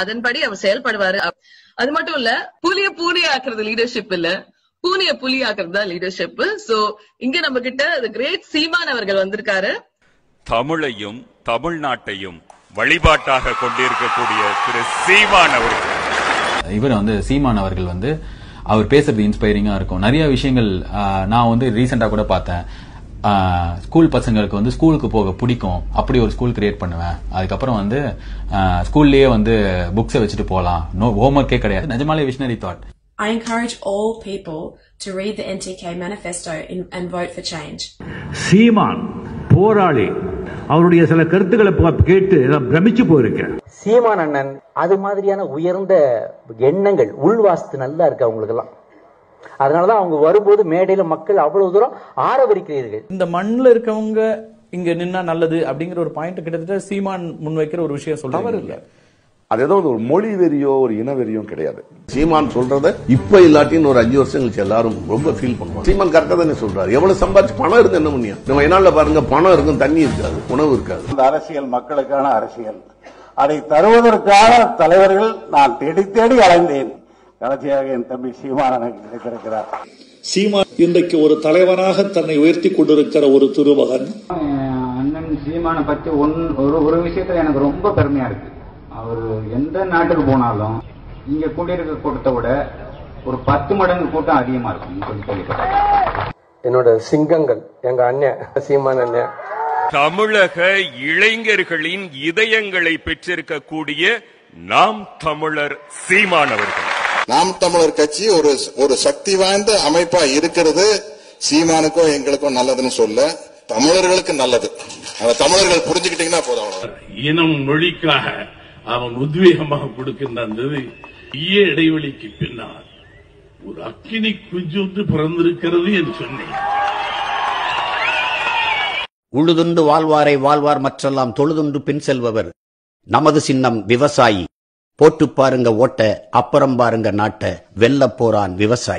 அதன்படி அவர் செயல்படுவாரு. அது மட்டும் இல்ல புலிய பூனை ஆக்குறது லீடர்ஷிப் இல்ல. பூனைய புலி ஆக்குறது தான் லீடர்ஷிப் சோ இங்க நம்ம கிட்ட கிரேட் சீமான் அவர்கள் வந்திருக்காரு. தமிழையும் தமிழ்நாட்டையும் வழிபாட்டாக கொண்டிருக்கக்கூடிய திரு சீமான் அவர்கள். இவர் வந்து சீமான் அவர்கள் வந்து அவர் பேசுறது இன்ஸ்பைரிங்கா இருக்கும். நிறைய விஷயங்கள் நான் வந்து ரீசெண்டா கூட பார்த்தேன். ஸ்கூல் பசங்களுக்கு வந்து ஸ்கூலுக்கு போக பிடிக்கும். அப்படி ஒரு ஸ்கூல் கிரியேட் பண்ணுவேன். அதுக்கப்புறம் வந்து ஸ்கூல்லயே வந்து புக்ஸை வச்சுட்டு போகலாம் நோ ஹோம்ஒர்க்கே கிடையாது. நிஜமாலே visionary thought I encourage all people to read the NTK manifesto in, and vote for change. Seeman போராளி. அவருடைய சில கருத்துக்களை கேட்டு நான் பிரமிச்சு போயிருக்கேன். சீமான் அண்ணன் அது மாதிரியான உயர்ந்த எண்ணங்கள் உள்வாஸ்து நல்லா இருக்கு அவங்களுக்கெல்லாம் அதனாலதான் அவங்க வரும்போது மேடையில மக்கள் அவ்வளவு தூரம் ஆரவரிக்கிறீர்கள். இந்த மண்ணுல இருக்கவங்க இங்க நின்னா நல்லது அப்படிங்கிற ஒரு பாயிண்ட் கிட்டத்தட்ட சீமான் முன்வைக்கிற ஒரு விஷயம் சொல்றாரு இல்ல. அது ஏதோ ஒரு மொழி வெறியோ ஒரு இன வெறியோ கிடையாது. சீமான் சொல்றத இப்ப இல்லாட்டின்னு ஒரு அஞ்சு வருஷம் கழிச்சு எல்லாரும் ரொம்ப ஃபீல் பண்ணுவாங்க. சீமான் கரெக்டா தானே சொல்றாரு. எவ்வளவு சம்பாதிச்சு பணம் இருந்து என்ன பண்ணியா? நம்ம என்னால பாருங்க பணம் இருக்கும் தண்ணி இருக்காது உணவு இருக்காது. இந்த அரசியல் மக்களுக்கான அரசியல். அதை தருவதற்கான தலைவர்கள் நான் தேடி தேடி அலைந்தேன். கடைசியாக என் தம்பி சீமான் எனக்கு கிடைத்திருக்கிறார் சீமான் இன்றைக்கு ஒரு தலைவனாக தன்னை உயர்த்தி கொண்டிருக்கிற ஒரு திருமகன் அண்ணன் சீமானை பத்தி ஒன் ஒரு ஒரு விஷயத்துல எனக்கு ரொம்ப பெருமையா இருக்கு. அவர் எந்த நாட்டுக்கு போனாலும் இங்க கூட்டியிருக்க கூட்டத்தை விட ஒரு பத்து மடங்கு கூட்டம் அதிகமா இருக்கும். என்னோட சிங்கங்கள் எங்க அண்ணன் சீமான் அண்ணன். தமிழக இளைஞர்களின் இதயங்களை பெற்றிருக்கக்கூடிய நாம் தமிழர் சீமான் அவர்கள். நாம் தமிழர் கட்சி ஒரு ஒரு சக்தி வாய்ந்த அமைப்பா இருக்கிறது. சீமானுக்கும் எங்களுக்கும் நல்லதுன்னு சொல்ல தமிழர்களுக்கு நல்லது. அந்த தமிழர்கள் புரிஞ்சுக்கிட்டீங்கன்னா போதும். இனம் மொழிக்காக அவன் உத்வேகமாக கொடுக்கின்ற அந்த ஈய இடைவெளிக்கு பின்னால் ஒரு அக்கினி குஞ்சு வந்து பிறந்திருக்கிறது என்று சொன்னேன். உழுதுண்டு வாழ்வாரை வாழ்வார் மற்றெல்லாம் தொழுதுண்டு பின் செல்பவர். நமது சின்னம் விவசாயி. போட்டு பாருங்க ஓட்ட அப்புறம் பாருங்க நாட்ட. வெல்ல போறான் விவசாயி.